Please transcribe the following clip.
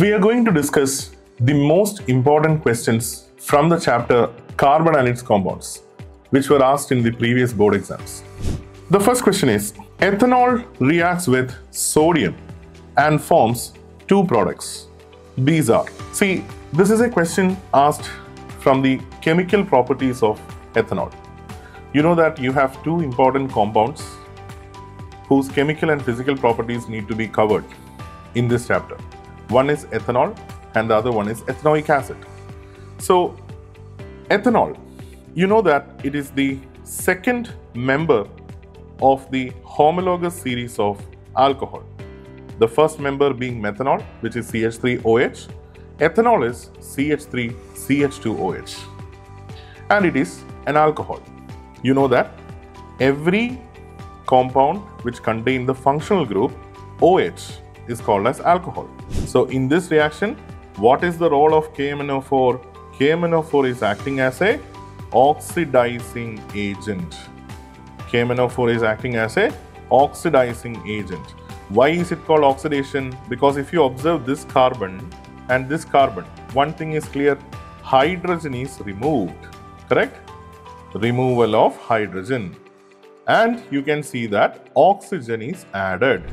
We are going to discuss the most important questions from the chapter Carbon and its compounds, which were asked in the previous board exams. The first question is Ethanol reacts with sodium and forms two products. These are, see, this is a question asked from the chemical properties of ethanol. You know that you have two important compounds whose chemical and physical properties need to be covered in this chapter. One is ethanol and the other one is ethanoic acid. So, ethanol, you know that it is the second member of the homologous series of alcohol. The first member being methanol, which is CH3OH. Ethanol is CH3CH2OH. And it is an alcohol. You know that every compound which contain the functional group OH is called as alcohol. So in this reaction, what is the role of KMNO4? KMNO4 is acting as a oxidizing agent. KMNO4 is acting as a oxidizing agent. Why is it called oxidation? Because if you observe this carbon and this carbon, one thing is clear, hydrogen is removed, correct? Removal of hydrogen. And you can see that oxygen is added.